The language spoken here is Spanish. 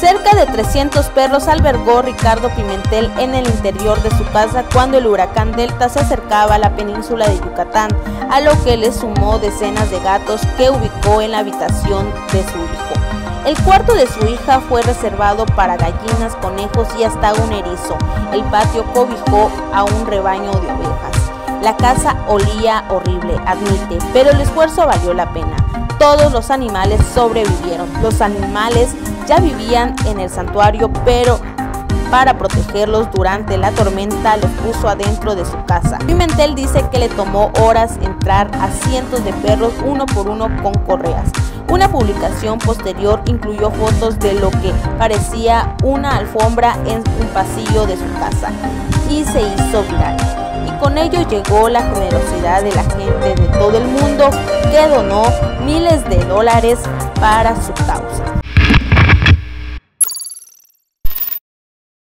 Cerca de 300 perros albergó Ricardo Pimentel en el interior de su casa cuando el huracán Delta se acercaba a la península de Yucatán, a lo que le sumó decenas de gatos que ubicó en la habitación de su hijo. El cuarto de su hija fue reservado para gallinas, conejos y hasta un erizo. El patio cobijó a un rebaño de ovejas. La casa olía horrible, admite, pero el esfuerzo valió la pena. Todos los animales sobrevivieron. Los animales ya vivían en el santuario, pero para protegerlos durante la tormenta los puso adentro de su casa. Pimentel dice que le tomó horas entrar a cientos de perros uno por uno con correas. Una publicación posterior incluyó fotos de lo que parecía una alfombra en un pasillo de su casa y se hizo viral. Y con ello llegó la generosidad de la gente de todo el mundo que donó miles de dólares para su causa.